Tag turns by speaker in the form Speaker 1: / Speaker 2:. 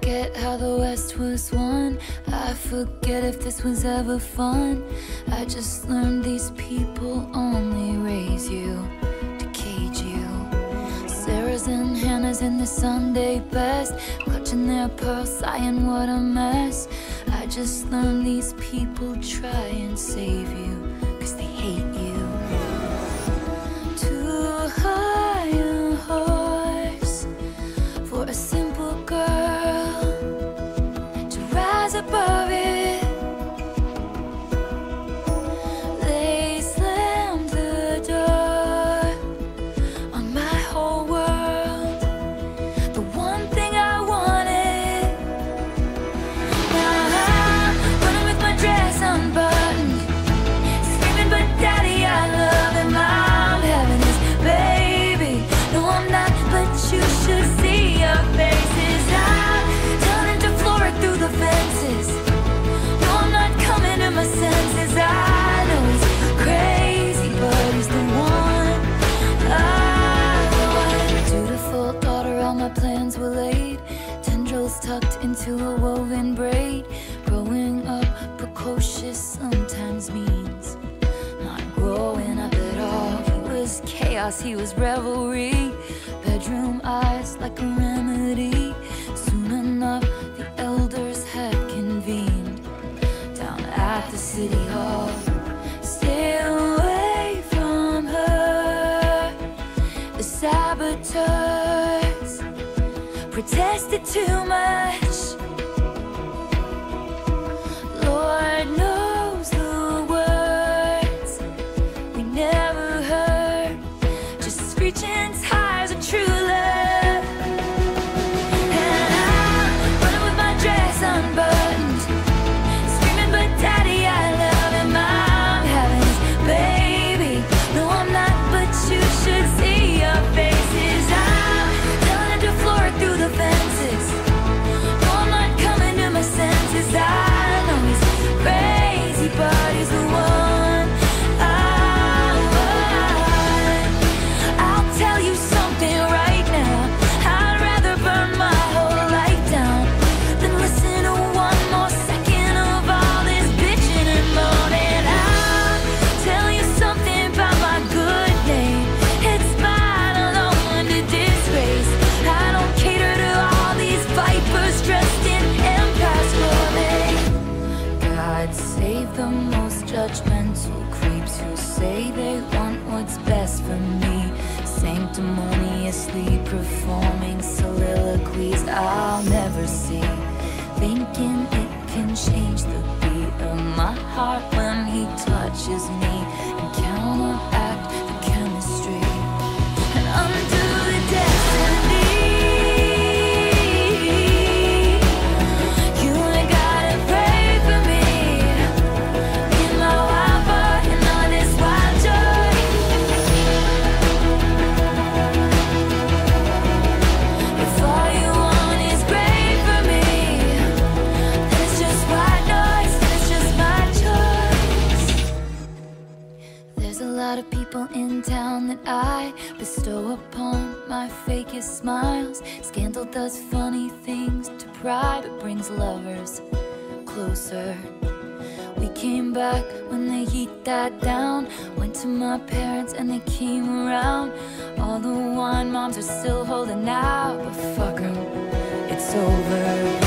Speaker 1: forget how the West was won. I forget if this was ever fun. I just learned these people only raise you to cage you. Sarah's and Hannah's in the Sunday best, clutching their pearls, sighing what a mess. I just learned these people try and save Tucked into a woven braid. Growing up precocious sometimes means not growing up at all. He was chaos, he was revelry. Bedroom eyes like a remedy. Soon enough, the elders had convened down at the city hall. Stay away from her. The saboteurs protested too much. Lord knows the words we never heard. Just screeching God save the most judgmental creeps who say they want what's best for me. Sanctimoniously performing soliloquies I'll never see. Thinking it can change the beat of my heart when he touches me I bestow upon my fakest smiles. Scandal does funny things to pride, but brings lovers closer. We came back when the heat died down. Went to my parents and they came around. All the wine moms are still holding out, but fuck 'em, it's over.